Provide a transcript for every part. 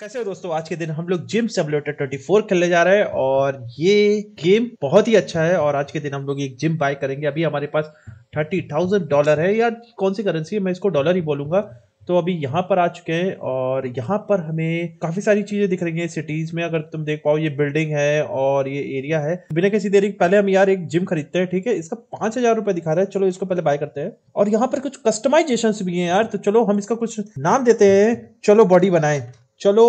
कैसे हो दोस्तों? आज के दिन हम लोग जिम सेमुलेटर 24 खेलने जा रहे हैं और ये गेम बहुत ही अच्छा है और आज के दिन हम लोग एक जिम बाय करेंगे। अभी हमारे पास थर्टी थाउज़ेंड डॉलर है या कौन सी करेंसी है? मैं इसको डॉलर ही बोलूँगा। तो अभी यहाँ पर आ चुके हैं और यहाँ पर हमें काफ़ी सारी चीज़ें दिख रही हैं सिटीज़ में। अगर तुम देख पाओ, ये बिल्डिंग है और ये एरिया है। बिना किसी देरी, पहले हम यार एक जिम खरीदते हैं, ठीक है? इसका पाँच हज़ार रुपए दिखा रहा है। चलो इसको पहले बाय करते हैं। और यहाँ पर कुछ कस्टमाइजेशन भी हैं यार। तो चलो हम इसका कुछ नाम देते हैं। चलो बॉडी बनाए। चलो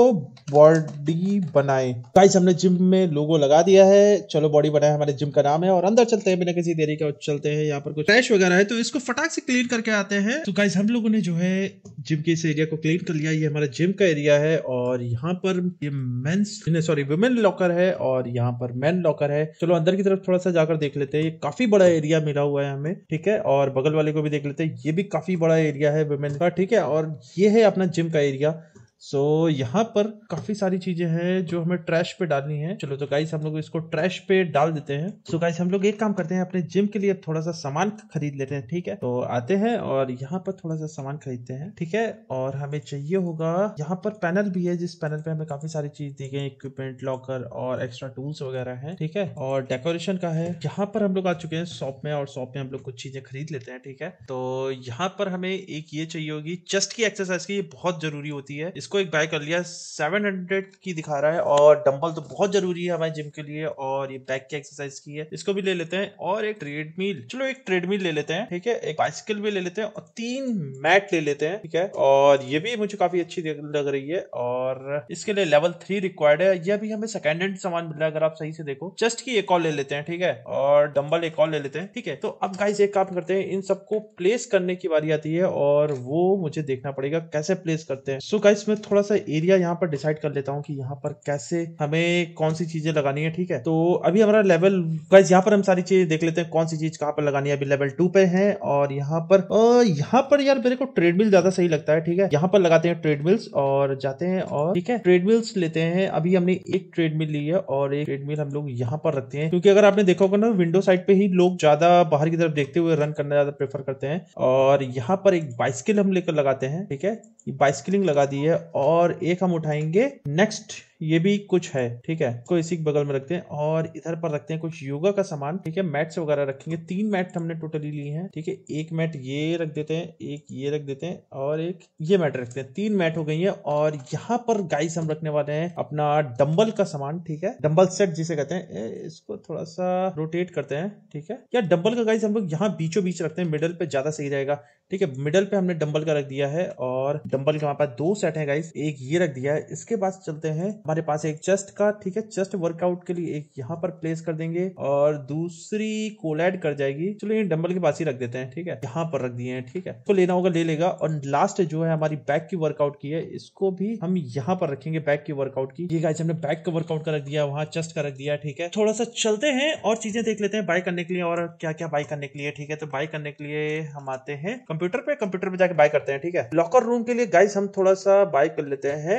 बॉडी बनाए। गाइस हमने जिम में लोगो लगा दिया है। चलो बॉडी बनाए, हमारे जिम का नाम है और अंदर चलते हैं बिना किसी देरी के चलते हैं यहाँ पर कुछ ट्रैश वगैरह है तो इसको फटाक से क्लीन करके आते हैं। तो गाइस हम लोगों ने जो है जिम के इस एरिया को क्लीन कर लिया। ये हमारा जिम का एरिया है और यहाँ पर ये मेंस सॉरी वुमेन लॉकर है और यहाँ पर मैन लॉकर है। चलो अंदर की तरफ़ थोड़ा सा जाकर देख लेते हैं। ये काफ़ी बड़ा एरिया मिला हुआ है हमें, ठीक है? और बगल वाले को भी देख लेते हैं। ये भी काफ़ी बड़ा एरिया है वुमेन का, ठीक है? और ये है अपना जिम का एरिया सो so, यहाँ पर काफ़ी सारी चीज़ें हैं जो हमें ट्रैश पे डालनी है। चलो तो गाइस हम लोग इसको ट्रैश पे डाल देते हैं। सो so, गाइस हम लोग एक काम करते हैं अपने जिम के लिए थोड़ा सा सामान खरीद लेते हैं ठीक है? तो आते हैं और यहाँ पर थोड़ा सा सामान खरीदते हैं ठीक है? और हमें चाहिए होगा यहाँ पर पैनल भी है जिस पैनल पे हमें काफ़ी सारी चीज़ दी गई इक्विपमेंट लॉकर और एक्स्ट्रा टूल्स वगैरह है ठीक है? और डेकोरेशन का है। यहाँ पर हम लोग आ चुके हैं शॉप में और शॉप में हम लोग कुछ चीज़ें खरीद लेते हैं ठीक है? तो यहाँ पर हमें एक ये चाहिए होगी चेस्ट की एक्सरसाइज की ये बहुत ज़रूरी होती है। इसको एक बाय कर लिया। 700 की दिखा रहा है और डंबल तो बहुत ज़रूरी है हमारे जिम के लिए और ये बैक की एक्सरसाइज की है। इसको भी ले लेते हैं और एक ट्रेडमिल चलो एक ट्रेडमिल ले लेते हैं, ठीक है? एक बाइसिकल भी ले लेते हैं और तीन मैट ले लेते हैं, ठीक है? और ये भी मुझे काफ़ी अच्छी लग रही है और इसके लिए लेवल थ्री रिक्वायर्ड है। यह भी हमें सेकेंड हैंड सामान मिल रहा है, अगर आप सही से देखो। जस्ट की एक और ले लेते हैं, ठीक है? और डंबल एक और ले लेते हैं, ठीक है? तो अब गाइस एक काम करते हैं, इन सबको प्लेस करने की बारी आती है और वो मुझे देखना पड़ेगा कैसे प्लेस करते हैं। सो so गाइस मैं थोड़ा सा एरिया यहाँ पर डिसाइड कर लेता हूँ कि यहाँ पर कैसे हमें कौन सी चीज़ें लगानी है, ठीक है? तो अभी हमारा लेवल गाइस यहाँ पर हम सारी चीज़ें देख लेते हैं, कौन सी चीज़ कहाँ पर लगानी है। अभी लेवल टू पे है और यहाँ पर यहाँ पर यार मेरे को ट्रेडमिल ज़्यादा सही लगता है, ठीक है? यहाँ पर लगाते हैं ट्रेडमिल्स और जाते हैं और, ठीक है? ट्रेडमिल्स लेते हैं। अभी हमने एक ट्रेडमिल ली है और एक ट्रेडमिल हम लोग यहाँ पर रखते हैं। क्योंकि अगर आपने देखा होगा ना विंडो साइड पे ही लोग ज़्यादा बाहर की तरफ़ देखते हुए रन करना ज़्यादा प्रेफर करते हैं। और यहाँ पर एक बाइस्किल हम लेकर लगाते हैं, ठीक है? बाइस्किलिंग लगा दी है और एक हम उठाएँगे नेक्स्ट ये भी कुछ है, ठीक है? को इसी के बगल में रखते हैं और इधर पर रखते हैं कुछ योगा का सामान, ठीक है? मैट्स वगैरह रखेंगे। तीन मैट हमने टोटली लिए हैं, ठीक है? एक मैट ये रख देते हैं, एक ये रख देते हैं और एक ये मैट रखते हैं। तीन मैट हो गई है और यहाँ पर गाइस हम रखने वाले हैं अपना डम्बल का सामान, ठीक है? डम्बल सेट जिसे कहते हैं। इसको थोड़ा सा रोटेट करते हैं, ठीक है? या डम्बल का गाइस हम लोग यहाँ बीचों बीच रखते हैं मिडल पे ज़्यादा सही रहेगा, ठीक है? मिडल पे हमने डम्बल का रख दिया है और डम्बल के हमारे पास दो सेट है गाइस एक ये रख दिया है। इसके बाद चलते हैं हमारे पास एक चेस्ट का, ठीक है? चेस्ट वर्कआउट के लिए एक यहाँ पर प्लेस कर देंगे और दूसरी कोलैड कर जाएगी। चलो ये डंबल के पास ही रख देते हैं, ठीक है? यहाँ पर रख दिए हैं, ठीक है? तो लेना होगा, ले लेगा और लास्ट जो है हमारी बैक की वर्कआउट की है, इसको भी हम यहाँ पर रखेंगे बैक की वर्कआउट की। ये गाइस हमने बैक का वर्कआउट का रख दिया, वहाँ चेस्ट का रख दिया, ठीक है? थोड़ा सा चलते हैं और चीज़ें देख लेते हैं बाय करने के लिए और क्या क्या बाय करने के लिए, ठीक है? तो बाय करने के लिए हम आते हैं कंप्यूटर पे। कंप्यूटर पे जाके बाय करते हैं, ठीक है? लॉकर रूम के लिए गाइस हम थोड़ा सा बाय कर लेते हैं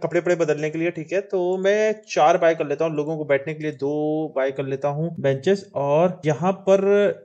कपड़े पड़े बदलने के लिए ठीक है तो मैं चार बाय कर लेता हूँ। लोगों को बैठने के लिए दो बाय कर लेता हूँ बेंचेस और यहाँ पर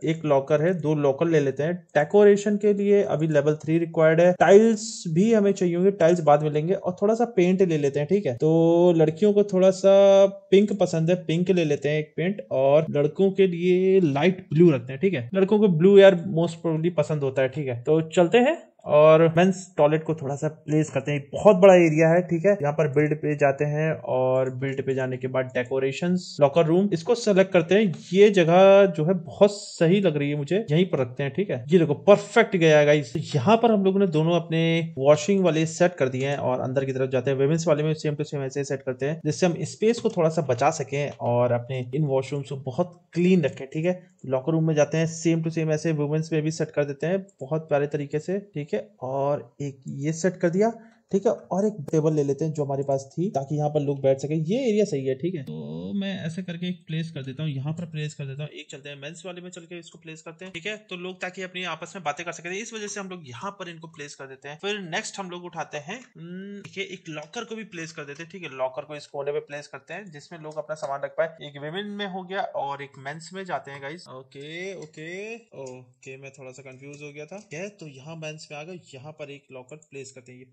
एक लॉकर है, दो लॉकर ले लेते हैं। डेकोरेशन के लिए अभी लेवल थ्री रिक्वायर्ड है। टाइल्स भी हमें चाहिए होंगे, टाइल्स बाद में लेंगे और थोड़ा सा पेंट ले लेते हैं, ठीक है? तो लड़कियों को थोड़ा सा पिंक पसंद है, पिंक ले लेते हैं एक पेंट और लड़कों के लिए लाइट ब्लू रखते हैं, ठीक है? लड़कों को ब्लू यार मोस्ट प्रोबली पसंद होता है, ठीक है? तो चलते हैं। और मेंस टॉयलेट को थोड़ा सा प्लेस करते हैं। बहुत बड़ा एरिया है, ठीक है? यहाँ पर बिल्ड पे जाते हैं और बिल्ड पे जाने के बाद डेकोरेशन लॉकर रूम इसको सेलेक्ट करते हैं। ये जगह जो है बहुत सही लग रही है मुझे। यहीं पर रखते हैं, ठीक है? ये देखो परफेक्ट गया है गाइस यहाँ पर हम लोगों ने दोनों अपने वॉशिंग वाले सेट कर दिए हैं और अंदर की तरफ़ जाते हैं। वेमेंस वाले में सेम टू सेम ऐसे सेट करते हैं, जिससे हम स्पेस को थोड़ा सा बचा सके और अपने इन वॉशरूम्स को बहुत क्लीन रखें, ठीक है? लॉकर रूम में जाते हैं सेम टू सेम ऐसे वुमेन्स में भी सेट कर देते हैं, बहुत प्यारे तरीके से, ठीक है? और एक ये सेट कर दिया। ठीक है और एक टेबल ले लेते हैं जो हमारे पास थी ताकि यहाँ पर लोग बैठ सके। ये एरिया सही है ठीक है? तो मैं ऐसे करके एक प्लेस कर देता हूँ यहाँ पर प्लेस कर देता हूँ। एक चलते हैं मेंस वाले में चल के इसको प्लेस करते हैं ठीक है? तो लोग ताकि अपनी आपस में बातें कर सके। इस वजह से हम लोग यहाँ पर इनको प्लेस कर देते हैं। फिर नेक्स्ट हम लोग उठाते हैं हम्म, ठीक है एक लॉकर को भी प्लेस कर देते हैं ठीक है? लॉकर को इस कोने पे प्लेस करते हैं जिसमें लोग अपना सामान रख पाए। एक वेमेन में हो गया और एक मेंस में जाते हैं गाइस ओके ओके ओके मैं थोड़ा सा कंफ्यूज हो गया था। क्या तो यहाँ मेंस में आ गए यहाँ पर एक लॉकर प्लेस करते हैं। ये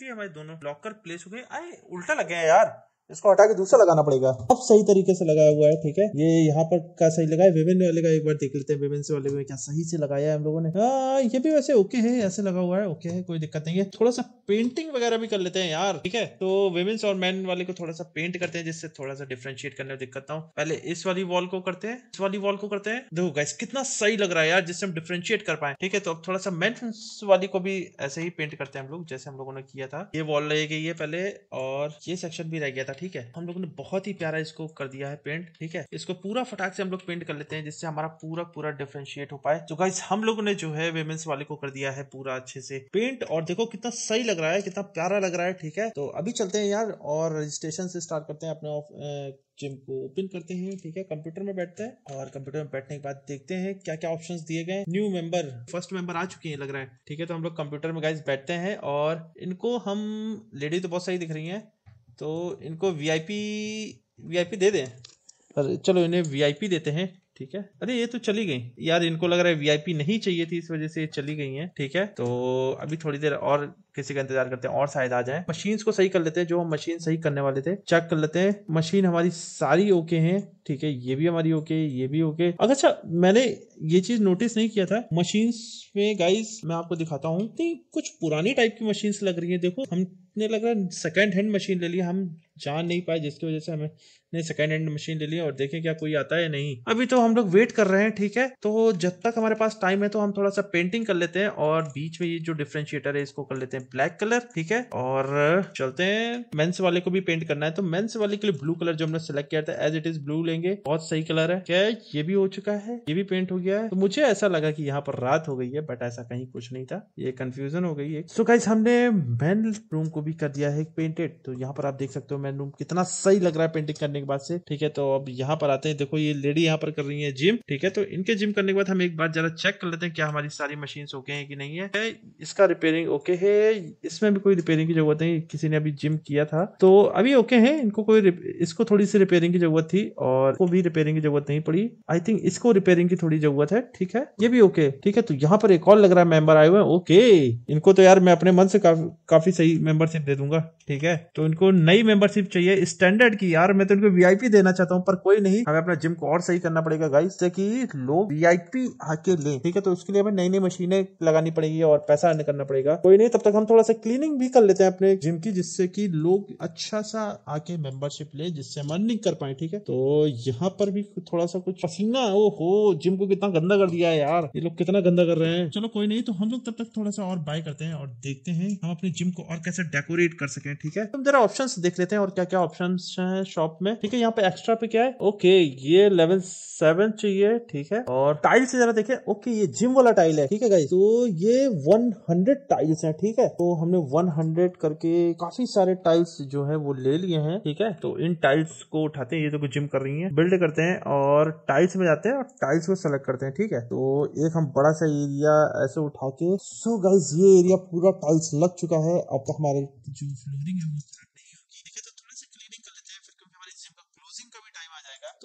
परफेक्टली हमारे दोनों लॉकर प्लेस हो गए। आए उल्टा लग गया यार। इसको हटा के दूसरा लगाना पड़ेगा। अब सही तरीके से लगाया हुआ है, ठीक है? ये यहाँ पर का सही लगा है? विभिन्न वाले का एक बार देख लेते हैं विभिन्न वाले में क्या सही से लगाया है हम लोगों ने। हाँ ये भी वैसे ओके है, ऐसे लगा हुआ है ओके है, कोई दिक्कत नहीं है। थोड़ा सा पेंटिंग वगैरह भी कर लेते हैं यार, ठीक है? तो विमेन्स और मैन वाले को थोड़ा सा पेंट करते हैं, जिससे थोड़ा सा डिफ्रेंशिएट करने में दिक्कत हो। पहले इस वाली वॉल को करते हैं, इस वाली वॉल को करते हैं। देखो गाइस कितना सही लग रहा है यार, जिससे हम डिफ्रेंशिएट कर पाए, ठीक है? तो अब थोड़ा सा मैन वाली को भी ऐसे ही पेंट करते हैं हम लोग, जैसे हम लोगों ने किया था। ये वॉल रह गई है पहले, और ये सेक्शन भी रह गया था ठीक है? हम लोगों ने बहुत ही प्यारा इसको कर दिया है पेंट ठीक है? इसको पूरा फटाक से हम लोग पेंट कर लेते हैं जिससे हमारा पूरा पूरा डिफ्रेंशिएट हो पाए। तो गाइस हम लोगों ने जो है वेमेंस वाले को कर दिया है पूरा अच्छे से पेंट और देखो कितना सही लग रहा है, कितना प्यारा लग रहा है, ठीक है? तो अभी चलते हैं यार और रजिस्ट्रेशन से स्टार्ट करते हैं अपने जिम को ओपन करते हैं, ठीक है? कंप्यूटर में बैठते हैं और कंप्यूटर में बैठने के बाद देखते हैं क्या क्या ऑप्शंस दिए गए न्यू मेंबर फ़र्स्ट मेंबर आ चुके हैं लग रहा है, ठीक है? तो हम लोग कंप्यूटर में गाइस बैठते हैं और इनको हम लेडी तो बहुत सही दिख रही है तो इनको वीआईपी वीआईपी दे दें। अरे चलो इन्हें वीआईपी देते हैं, ठीक है? अरे, ये तो चली गई। यार, इनको लग रहा है वीआईपी नहीं चाहिए थी, इस वजह से चली गई हैं, ठीक है? तो अभी थोड़ी देर और किसी का इंतज़ार करते हैं, और शायद आ जाए। मशीन को सही कर लेते हैं, जो हम मशीन सही करने वाले थे चेक कर लेते हैं। मशीन हमारी सारी ओके हैं, ठीक है? ये भी हमारी ओके ये भी ओके अगर अच्छा मैंने ये चीज़ नोटिस नहीं किया था। मशीन में गाइस मैं आपको दिखाता हूँ कुछ पुरानी टाइप की मशीन लग रही है, देखो। हमने लग रहा है सेकेंड हैंड मशीन ले ली हम जान नहीं पाए, जिसकी वजह से हमें ने सेकेंड हैंड मशीन ले लिया और देखें क्या कोई आता है नहीं। अभी तो हम लोग वेट कर रहे हैं, ठीक है? तो जब तक हमारे पास टाइम है तो हम थोड़ा सा पेंटिंग कर लेते हैं और बीच में ये जो डिफ्रेंशिएटर है, इसको कर लेते हैं ब्लैक कलर ठीक है? और चलते हैं। मेंस वाले को भी पेंट करना है तो मेंस वाले के लिए ब्लू कलर जो हमने सेलेक्ट किया था एज इट इज़ ब्लू लेंगे, बहुत सही कलर है। क्या ये भी हो चुका है, ये भी पेंट हो गया है। तो मुझे ऐसा लगा कि यहाँ पर रात हो गई है बट ऐसा कहीं कुछ नहीं था। ये कंफ्यूजन हो गई है। सो गाइस हमने मेन रूम को भी कर दिया है पेंटेड तो यहाँ पर आप देख सकते हो रूम कितना सही लग रहा है पेंटिंग करने के बाद से, ठीक है? तो अब यहाँ पर आते हैं। देखो, ये लेडी यहाँ पर कर रही है जिम ठीक है? तो इनके जिम करने के बाद हम एक बार जरा चेक कर लेते हैं क्या हमारी सारी मशीन ओके हैं कि नहीं है। इसका रिपेयरिंग ओके है? इसमें भी कोई रिपेयरिंग की ज़रूरत नहीं, किसी ने अभी जिम किया था। तो अभी ओके है, इनको कोई इसको थोड़ी सी रिपेयरिंग की ज़रूरत थी और को भी रिपेयरिंग की ज़रूरत नहीं पड़ी। आई थिंक इसको रिपेयरिंग की थोड़ी ज़रूरत है, ठीक है? ये भी ओके ठीक है? तो यहाँ पर एक और लग रहा है मेंबर आए हुए हैं ओके इनको तो यार मैं अपने मन से काफ़ी सही मेंबरशिप दे दूँगा, ठीक है? तो इनको नई मेंबरशिप चाहिए स्टैंडर्ड की, यार, मैं तो इनको वीआईपी देना चाहता हूँ, पर कोई नहीं। हमें अपना जिम को और सही करना पड़ेगा गाइस कि लोग वीआईपी आके ले, ठीक है? तो उसके लिए हमें नई नई मशीनें लगानी पड़ेगी और पैसा अर्न करना पड़ेगा। कोई नहीं, तब तक हम थोड़ा सा क्लीनिंग भी कर लेते हैं अपने जिम की, जिससे कि लोग अच्छा सा आके मेंबरशिप ले, जिससे हम अर्निंग कर पाए, ठीक है? तो यहाँ पर भी थोड़ा सा कुछ पसीना ओ हो जिम को कितना गंदा कर दिया है यार। ये लोग कितना गंदा कर रहे हैं। चलो, कोई नहीं तो हम लोग तब तक थोड़ा सा और बाय करते हैं और देखते हैं हम अपने जिम को और कैसे डेकोरेट कर सके, ठीक है? हम जरा ऑप्शन देख लेते हैं और क्या क्या ऑप्शन है शॉप में? ठीक है, यहाँ पे एक्स्ट्रा पे क्या है? ओके ये लेवल सेवन चाहिए, ठीक है? और टाइल से जरा देखे ओके ये जिम वाला टाइल है, ठीक है गाइस तो ये 100 टाइल्स हैं, ठीक है? तो हमने 100 करके काफ़ी सारे टाइल्स जो है वो ले लिए हैं, ठीक है? तो इन टाइल्स को उठाते हैं, ये तो जिम कर रही है। बिल्ड करते हैं और टाइल्स में जाते हैं और टाइल्स को सेलेक्ट करते हैं, ठीक है? तो एक हम बड़ा सा एरिया ऐसे उठा के सो गाइस ये एरिया पूरा टाइल्स लग चुका है। अब हमारे जो फ्लोरिंग है वो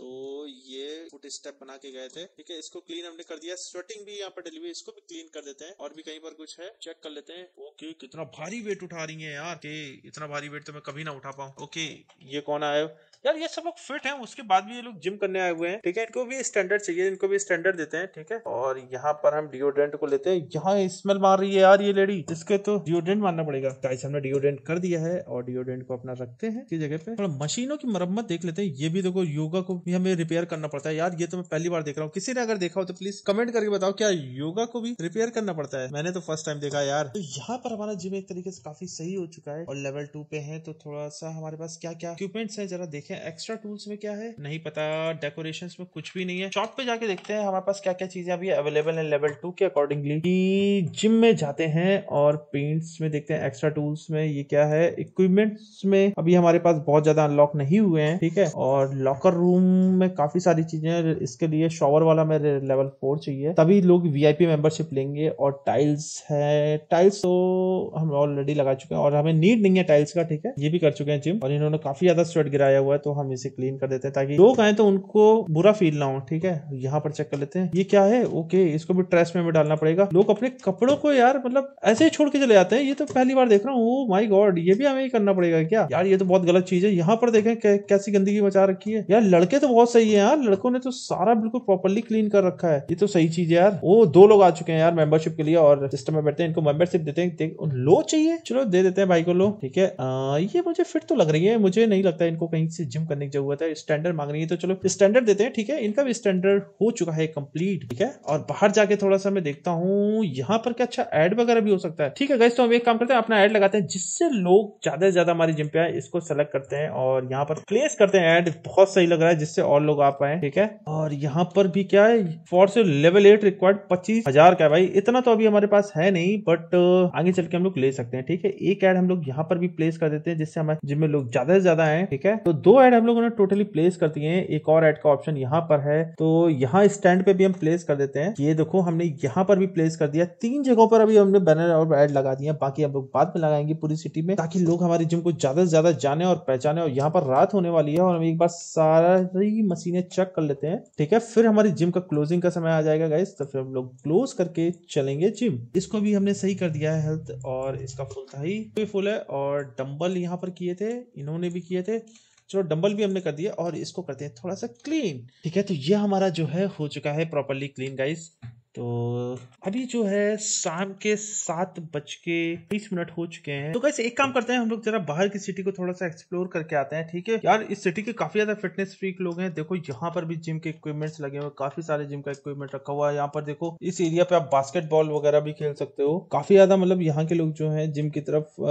तो ये फुट स्टेप बना के गए थे। ठीक है, इसको क्लीन हमने कर दिया। स्वेटिंग भी यहाँ पर डली हुई इसको भी क्लीन कर देते हैं। और भी कहीं पर कुछ है चेक कर लेते हैं। ओके कितना भारी वेट उठा रही है यार। के इतना भारी वेट तो मैं कभी ना उठा पाऊँ। ओके ये कौन आया यार, ये सब लोग फिट हैं, उसके बाद भी ये लोग जिम करने आए हुए हैं। ठीक है, इनको भी स्टैंडर्ड चाहिए, इनको भी स्टैंडर्ड देते हैं। ठीक है, और यहाँ पर हम डिओड्रेंट को लेते हैं। यहाँ स्मेल मार रही है यार ये लेडी इसके तो डिओड्रेंट मारना पड़ेगा। गाइस हमने डिओड्रेंट कर दिया है और डिओड्रेंट को अपना रखते हैं। की जगह पे थोड़ा मशीनों की मरम्मत देख लेते हैं। ये भी देखो, योगा को भी हमें रिपेयर करना पड़ता है। यार, ये तो मैं पहली बार देख रहा हूँ। किसी ने अगर देखा हो तो प्लीज़ कमेंट करके बताओ, क्या योगा को भी रिपेयर करना पड़ता है? मैंने तो फ़र्स्ट टाइम देखा यार। तो यहाँ पर हमारा जिम एक तरीके से काफ़ी सही हो चुका है और लेवल टू पे है तो थोड़ा सा हमारे पास क्या क्या इक्विपमेंट्स है, जरा देखें। एक्स्ट्रा टूल्स में क्या है? नहीं पता। डेकोरेशन में कुछ भी नहीं है। शॉप पे जाके देखते हैं, हमारे पास क्या क्या चीज़ें अभी अवेलेबल है लेवल टू के अकॉर्डिंगली जिम में जाते हैं और पेंट्स में देखते हैं। एक्स्ट्रा टूल्स में ये क्या है? इक्विपमेंट्स में अभी हमारे पास बहुत ज़्यादा अनलॉक नहीं हुए हैं, ठीक है? और लॉकर रूम में काफ़ी सारी चीज़ें इसके लिए शॉवर वाला मेरे लेवल फोर चाहिए। तभी लोग वीआईपी मेंबरशिप लेंगे और टाइल्स है। टाइल्स तो हम ऑलरेडी लगा चुके हैं और हमें नीड नहीं है टाइल्स का, ठीक है? ये भी कर चुके हैं जिम और इन्होंने काफ़ी ज़्यादा स्वेट गिराया हुआ है तो हम इसे क्लीन कर देते हैं ताकि लोग आए तो उनको बुरा फील ना हो, ठीक है? यहाँ पर चेक कर लेते हैं। ये क्या है? ओके इसको भी ट्रेस में डालना पड़ेगा। लोग अपने कपड़ों को यार मतलब ऐसे ही छोड़ के चले जाते हैं। ये तो पहली बार देख रहा हूँ। माई गॉड ये भी हमें ही करना पड़ेगा क्या? यार, ये तो बहुत गलत चीज़ है। यहाँ पर देखें कैसी गंदगी मचा रखी है। यार, लड़के तो बहुत सही है यार। लड़कों ने तो सारा बिल्कुल प्रॉपरली क्लीन कर रखा है। ये तो सही चीज़ है यार। वो दो लोग आ चुके हैं यार मेंबरशिप के लिए और सिस्टम में बैठते हैं, इनको मेंबरशिप देते हैं। उन लो चाहिए। चलो, दे देते हैं भाई को लो। ठीक है? ये मुझे फिट तो लग रही है। मुझे नहीं लगता इनको कहीं से जिम करने की ज़रूरत है। स्टैंडर्ड मांग रही है तो चलो स्टैंडर्ड देते हैं, ठीक है? इनका भी स्टैंडर्ड हो चुका है कंप्लीट ठीक है? और बाहर जाके थोड़ा सा मैं देखता हूँ, यहाँ पर क्या अच्छा एड वगैरह भी हो सकता है। ठीक है गैस तो हम एक काम करते हैं, अपना एड लगाते हैं, जिससे लोग ज़्यादा से ज़्यादा हमारी जिम पे आए, इसको सेलेक्ट करते हैं और यहाँ पर प्लेस करते हैं एड बहुत सही लग रहा है, जिससे और लोग आ पाए, ठीक है? और यहाँ पर भी क्या है फॉर से लेवल एट रिक्वायर्ड पच्चीस हज़ार का भाई। इतना तो अभी हमारे पास है नहीं बट आगे चल के हम लोग ले सकते हैं, ठीक है? एक एड हम लोग यहाँ पर भी प्लेस कर देते हैं, जिससे हमारे, जिम में लोग ज़्यादा से ज़्यादा है ठीक है? तो दो एड हम लोगों ने टोटली प्लेस कर दिए एक और एड का ऑप्शन यहाँ पर है। तो यहाँ स्टैंड पे भी हम प्लेस कर देते हैं। ये देखो, हमने यहाँ पर भी प्लेस कर दिया। तीन जगहों पर अभी हमने बैनर और एड लगा दिया बाकी हम लोग बाद में लगाएँगे पूरी सिटी में, ताकि लोग हमारे जिम को ज़्यादा से ज़्यादा जाने और पहचाने। और यहाँ पर रात होने वाली है और हम एक बार सारी मशीनें चेक कर लेते हैं, ठीक है? फिर हमारी जिम का क्लोजिंग का समय आ जाएगा गाइस तो फिर हम लोग क्लोज करके चलेंगे जिम इसको भी हमने सही कर दिया है हेल्थ और इसका फुल था ही। फुल है और डंबल यहाँ पर किए थे, इन्होंने भी किए थे। चलो डंबल भी हमने कर दिया और इसको करते हैं थोड़ा सा क्लीन ठीक है? तो ये हमारा जो है हो चुका है प्रॉपरली क्लीन गाइस तो अभी जो है शाम के सात बज के बीस मिनट हो चुके हैं। तो कैसे एक काम करते हैं, हम लोग जरा बाहर की सिटी को थोड़ा सा एक्सप्लोर करके आते हैं, ठीक है? यार, इस सिटी के काफ़ी ज़्यादा फिटनेस फ्रीक लोग हैं। देखो, यहाँ पर भी जिम के इक्विपमेंट्स लगे हुए काफ़ी सारे जिम का इक्विपमेंट रखा हुआ है। यहाँ पर देखो, इस एरिया पे आप बास्केटबॉल वगैरह भी खेल सकते हो। काफ़ी ज़्यादा मतलब यहाँ के लोग जो है जिम की तरफ़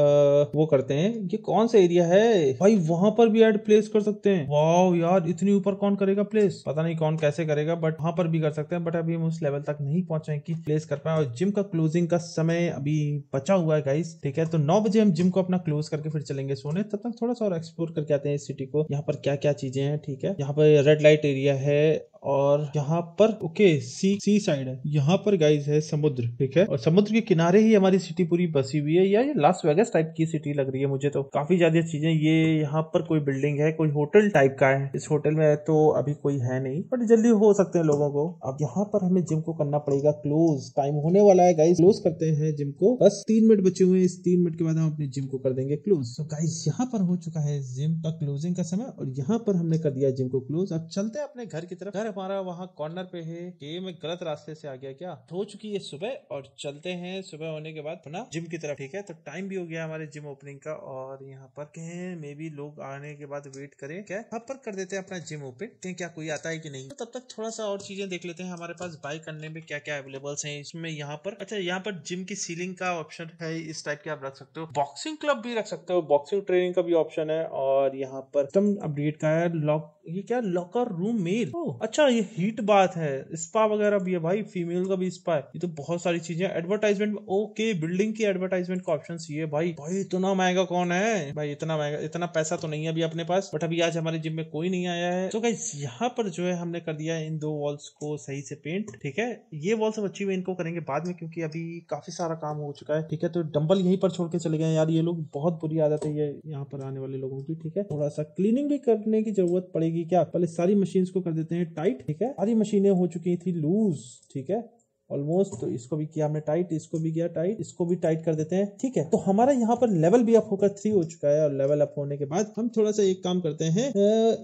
वो करते हैं। ये कौन सा एरिया है? भाई, वहाँ पर भी एड प्लेस कर सकते हैं। वाह यार, इतनी ऊपर कौन करेगा प्लेस पता नहीं कौन कैसे करेगा बट वहाँ पर भी कर सकते हैं। बट अभी हम उस लेवल तक नहीं नहीं पहुँचे कि प्लेस कर पाए। और जिम का क्लोजिंग का समय अभी बचा हुआ है गाइस ठीक है? तो नौ बजे हम जिम को अपना क्लोज करके फिर चलेंगे सोने। तब तक थोड़ा सा और एक्सप्लोर करके आते हैं इस सिटी को। यहाँ पर क्या क्या चीज़ें हैं, ठीक है? यहाँ पर रेड लाइट एरिया है और यहाँ पर ओके सी सी साइड है। यहाँ पर गाइज़ है समुद्र, ठीक है? और समुद्र के किनारे ही हमारी सिटी पूरी बसी हुई है। यार, ये लास वेगस टाइप की सिटी लग रही है मुझे तो। काफ़ी ज़्यादा चीज़ें ये यहाँ पर कोई बिल्डिंग है, कोई होटल टाइप का है। इस होटल में तो अभी कोई है नहीं बट जल्दी हो सकते हैं लोगों को। अब यहाँ पर हमें जिम को करना पड़ेगा क्लोज टाइम होने वाला है गाइज़ क्लोज करते हैं जिम को। बस तीन मिनट बचे हुए इस तीन मिनट के बाद हम अपने जिम को कर देंगे क्लोज तो गाइज़ यहाँ पर हो चुका है जिम का क्लोजिंग का समय और यहाँ पर हमने कर दिया जिम को क्लोज अब चलते हैं अपने घर की तरफ़। घर हमारा वहाँ कॉर्नर पे है। ये मैं गलत रास्ते से आ गया क्या? हो चुकी है सुबह और चलते हैं। सुबह होने के बाद अपना जिम की तरफ़ ठीक है? तो टाइम भी हो गया हमारे जिम ओपनिंग का और यहाँ पर कहें मे बी लोग आने के बाद वेट करें, क्या? यहाँ पर कर देते हैं अपना जिम ओपन क्या कोई आता है कि नहीं? तो तब तक थोड़ा सा और चीज़ें देख लेते हैं। हमारे पास बाई करने में क्या क्या अवेलेबल है? इसमें यहाँ पर अच्छा यहाँ पर जिम की सीलिंग का ऑप्शन है। इस टाइप के आप रख सकते हो। बॉक्सिंग क्लब भी रख सकते हो। बॉक्सिंग ट्रेनिंग का भी ऑप्शन है। और यहाँ पर, एकदम अपडेट का है। लॉक ये क्या? लॉकर रूम मेल अच्छा ये हीट बात है स्पा वगैरह भी है भाई फीमेल का भी स्पा है, ये तो बहुत सारी चीज़ें एडवर्टाइजमेंट ओके बिल्डिंग की एडवर्टाइजमेंट का ऑप्शन ये भाई। भाई, इतना महँगा कौन है? भाई, इतना महँगा, इतना पैसा तो नहीं है अभी अपने पास बट अभी आज हमारे जिम में कोई नहीं आया है। तो गाइस यहाँ पर जो है हमने कर दिया इन दो वॉल्स को सही से पेंट ठीक है? ये वॉल्स हम अच्छी इनको करेंगे बाद में, क्योंकि अभी काफ़ी सारा काम हो चुका है, ठीक है? तो डंबल यहीं पर छोड़ के चले गए यार, ये लोग बहुत बुरी आदत है ये, यहाँ पर आने वाले लोगों की, ठीक है? थोड़ा सा क्लीनिंग भी करने की ज़रूरत पड़ेगी क्या? पहले सारी मशीन को कर देते हैं टाइट ठीक है? सारी मशीनें हो चुकी थी लूज ठीक है? ऑलमोस्ट तो इसको भी किया हमने टाइट इसको भी किया टाइट इसको भी टाइट कर देते हैं, ठीक है? तो हमारा यहाँ पर लेवल भी अप होकर थ्री हो चुका है और लेवल अप होने के बाद हम थोड़ा सा एक काम करते हैं।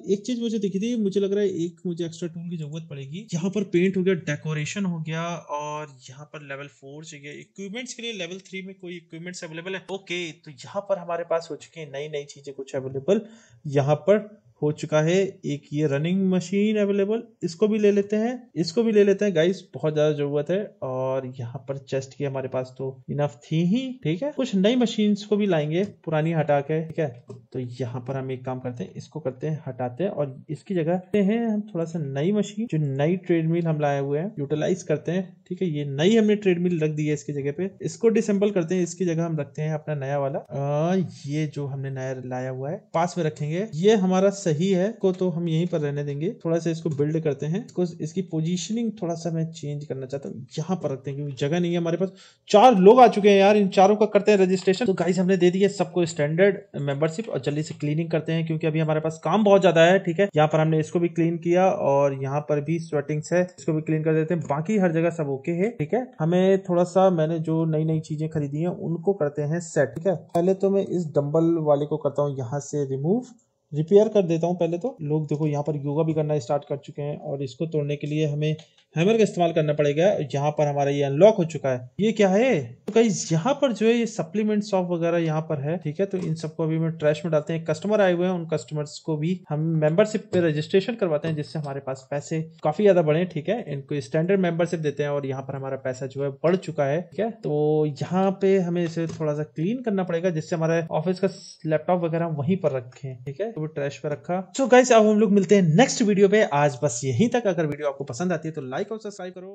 एक चीज़ मुझे दिखी थी, मुझे लग रहा है एक मुझे एक्स्ट्रा टूल की ज़रूरत पड़ेगी। यहाँ पर पेंट हो गया डेकोरेशन हो गया और यहाँ पर लेवल फोर चाहिए। इक्विपमेंट्स के लिए लेवल थ्री में कोई इक्विपमेंट्स अवेलेबल है? ओके तो यहाँ पर हमारे पास हो चुके हैं नई नई चीज़ें कुछ अवेलेबल यहाँ पर हो चुका है। एक ये रनिंग मशीन अवेलेबल इसको भी ले लेते हैं। इसको भी ले लेते हैं। गाइस बहुत ज़्यादा ज़रूरत है और यहाँ पर चेस्ट की हमारे पास तो इनफ थी ही ठीक है? कुछ नई मशीन को भी लाएँगे पुरानी हटा के ठीक है? तो यहाँ पर हम एक काम करते हैं इसको करते हैं हटाते हैं और इसकी जगह हैं हम थोड़ा सा नई मशीन जो नई ट्रेडमिल हम लाए हुए हैं यूटिलाइज करते हैं ठीक है? ये नई हमने ट्रेडमिल रख दी है इसकी जगह पे। इसको डिसेंबल करते हैं इसकी जगह हम रखते हैं अपना नया वाला। आ, ये जो हमने नया लाया हुआ है पास में रखेंगे। ये हमारा सही है, को तो हम यहीं पर रहने देंगे। थोड़ा सा इसको बिल्ड करते हैं। इसको इसकी पोजीशनिंग थोड़ा सा मैं चेंज करना चाहता हूँ। यहाँ पर रखते हैं, क्योंकि जगह नहीं है हमारे पास। चार लोग आ चुके हैं यार, इन चारों का करते हैं रजिस्ट्रेशन तो गाइस हमने दे दिया सबको स्टैंडर्ड मेंबरशिप और जल्दी से क्लीनिंग करते हैं, क्योंकि अभी हमारे पास काम बहुत ज़्यादा है, ठीक है? यहाँ पर हमने इसको भी क्लीन किया और यहाँ पर भी स्वेटिंग्स है, इसको भी क्लीन कर देते हैं। बाकी हर जगह सब ओके है, ठीक है? हमें थोड़ा सा मैंने जो नई नई चीज़ें खरीदी हैं, उनको करते हैं सेट ठीक है? पहले तो मैं इस डंबल वाले को करता हूँ, यहाँ से रिमूव रिपेयर कर देता हूँ पहले तो। लोग देखो, यहाँ पर योगा भी करना स्टार्ट कर चुके हैं और इसको तोड़ने के लिए हमें हैमर का इस्तेमाल करना पड़ेगा, यहाँ पर हमारा ये अनलॉक हो चुका है। ये क्या है? तो कहीं यहाँ पर जो है ये सप्लीमेंट सॉफ्ट वगैरह यहाँ पर है, ठीक है? तो इन सबको अभी मैं ट्रैश में डालते हैं। कस्टमर आए हुए हैं, उन कस्टमर्स को भी हम मेंबरशिप पे रजिस्ट्रेशन करवाते हैं, जिससे हमारे पास पैसे काफ़ी ज़्यादा बढ़े, ठीक है? इनको स्टैंडर्ड मेंबरशिप देते हैं और यहाँ पर हमारा पैसा जो है बढ़ चुका है, ठीक है? तो यहाँ पे हमें इसे थोड़ा सा क्लीन करना पड़ेगा, जिससे हमारे ऑफ़िस का लैपटॉप वगैरह वहीं पर रखें, ठीक है? तो ट्रैश पे रखा। सो गाइस अब हम लोग मिलते हैं नेक्स्ट वीडियो पे। आज बस यहीं तक। अगर वीडियो आपको पसंद आती है तो लाइक और सब्सक्राइब करो।